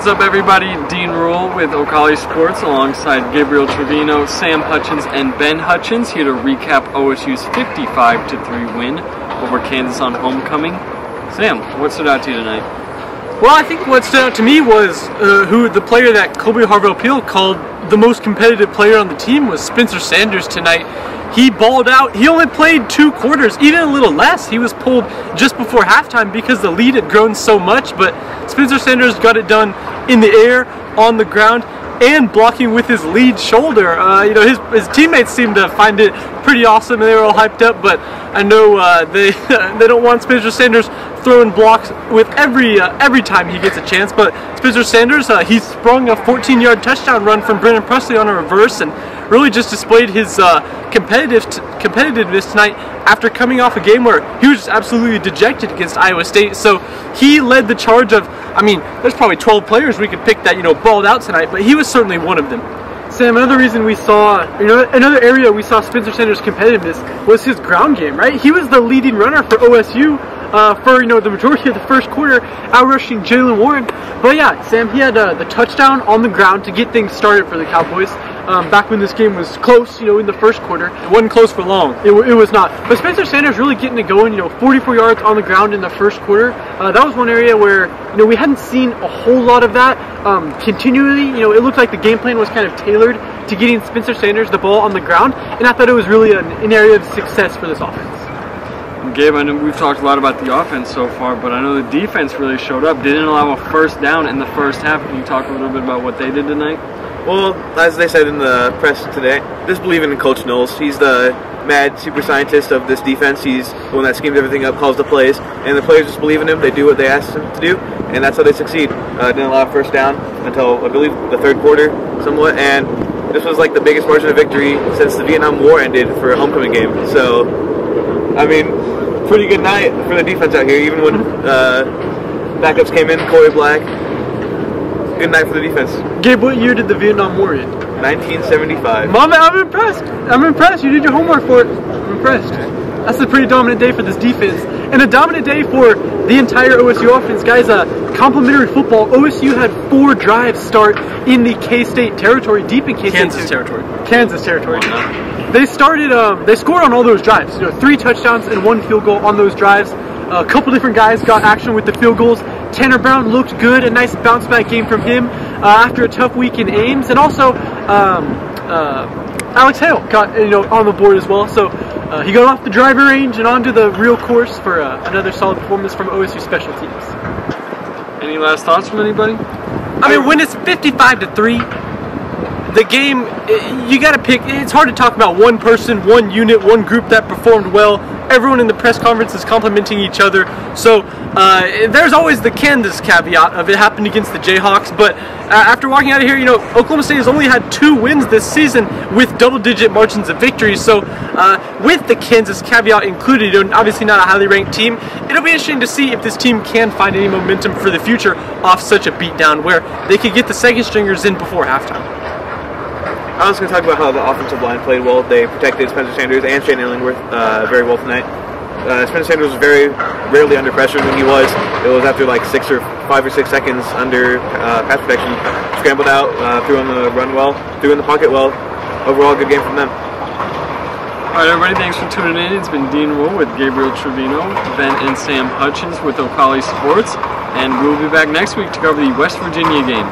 What's up, everybody? Dean Ruhl with O'Colly Sports alongside Gabriel Trevino, Sam Hutchens, and Ben Hutchens here to recap OSU's 55 3 win over Kansas on homecoming. Sam, what stood out to you tonight? Well, I think what stood out to me was uh, who the player that Kolby Harvell Peel called the most competitive player on the team was Spencer Sanders tonight. He balled out. He only played two quarters, even a little less. He was pulled just before halftime because the lead had grown so much. But Spencer Sanders got it done in the air, on the ground, and blocking with his lead shoulder. Uh, you know, his, his teammates seemed to find it pretty awesome, and they were all hyped up. But I know uh, they they don't want Spencer Sanders throwing blocks with every uh, every time he gets a chance. But Spencer Sanders, uh, he sprung a 14-yard touchdown run from Brennan Presley on a reverse, and really just displayed his uh, competitive competitiveness tonight after coming off a game where he was absolutely dejected against Iowa State. So he led the charge of. I mean, there's probably 12 players we could pick that you know balled out tonight, but he was certainly one of them. Sam, another reason we saw, you know, another area we saw Spencer Sanders' competitiveness was his ground game, right? He was the leading runner for OSU uh, for, you know, the majority of the first quarter, outrushing Jaylen Warren. But yeah, Sam, he had uh, the touchdown on the ground to get things started for the Cowboys um, back when this game was close, you know, in the first quarter. It wasn't close for long. It, it was not. But Spencer Sanders really getting it going, you know, 44 yards on the ground in the first quarter. Uh, that was one area where, you know, we hadn't seen a whole lot of that um, continually. You know, it looked like the game plan was kind of tailored to getting Spencer Sanders the ball on the ground, and I thought it was really an, an area of success for this offense. Gabe, I know we've talked a lot about the offense so far, but I know the defense really showed up. Didn't allow a first down in the first half. Can you talk a little bit about what they did tonight? Well, as they said in the press today, just believing in Coach Knowles. He's the mad super scientist of this defense. He's the one that schemes everything up, calls the plays, and the players just believe in him. They do what they ask them to do, and that's how they succeed. Uh, didn't allow first down until I believe the third quarter, somewhat, and this was like the biggest margin of victory since the Vietnam War ended for a homecoming game. So, I mean, pretty good night for the defense out here, even when uh, backups came in, Corey Black good night for the defense. Gabe, what year did the Vietnam War end? 1975. Mom, I'm impressed. I'm impressed. You did your homework for it. I'm impressed. That's a pretty dominant day for this defense. And a dominant day for the entire OSU offense. Guys, uh, complimentary football. OSU had four drives start in the K-State territory, deep in K-State Kansas territory. Kansas territory. They started, um, they scored on all those drives. You know, three touchdowns and one field goal on those drives. A couple different guys got action with the field goals. Tanner Brown looked good, a nice bounce back game from him uh, after a tough week in Ames, and also um, uh, Alex Hale got you know on the board as well. So uh, he got off the driver range and onto the real course for uh, another solid performance from OSU special teams. Any last thoughts from anybody? I mean, when it's 55 to three, the game you got to pick. It's hard to talk about one person, one unit, one group that performed well everyone in the press conference is complimenting each other. So uh, there's always the Kansas caveat of it happened against the Jayhawks. But uh, after walking out of here, you know, Oklahoma State has only had two wins this season with double-digit margins of victory. So uh, with the Kansas caveat included, know, obviously not a highly ranked team, it'll be interesting to see if this team can find any momentum for the future off such a beatdown where they could get the second stringers in before halftime. I was going to talk about how the offensive line played well. They protected Spencer Sanders and Shane Illingworth uh, very well tonight. Uh, Spencer Sanders was very rarely under pressure when he was. It was after like six or five or six seconds under uh, pass protection. Scrambled out, uh, threw on the run well, threw in the pocket well. Overall, good game from them. All right, everybody, thanks for tuning in. It's been Dean Ruhl with Gabriel Trevino, Ben and Sam Hutchens with O'Colly Sports, and we'll be back next week to cover the West Virginia game.